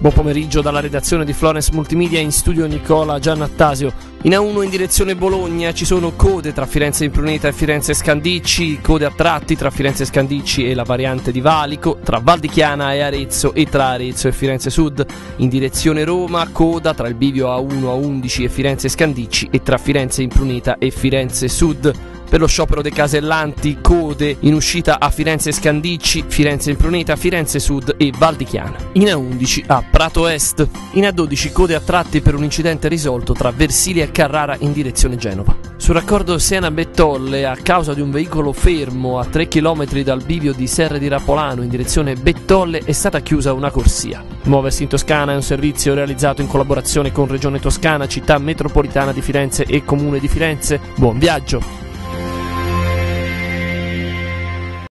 Buon pomeriggio dalla redazione di Florence Multimedia in studio Nicola Giannattasio. In A1 in direzione Bologna ci sono code tra Firenze Impruneta e Firenze Scandicci, code a tratti tra Firenze Scandicci e la variante di Valico, tra Val di Chiana e Arezzo e tra Arezzo e Firenze Sud. In direzione Roma, coda tra il bivio A1 a 11 e Firenze Scandicci e tra Firenze Impruneta e Firenze Sud per lo sciopero dei casellanti, code in uscita a Firenze Scandicci, Firenze Impruneta, Firenze Sud e Val di Chiana. In A11 a Prato Est. In A12 code a tratti per un incidente risolto tra Versilia e Carrara in direzione Genova. Sul raccordo Siena-Bettolle, a causa di un veicolo fermo a 3 km dal bivio di Serre di Rapolano in direzione Bettolle, è stata chiusa una corsia. Muoversi in Toscana è un servizio realizzato in collaborazione con Regione Toscana, Città Metropolitana di Firenze e Comune di Firenze. Buon viaggio!